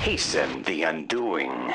Hasten the undoing.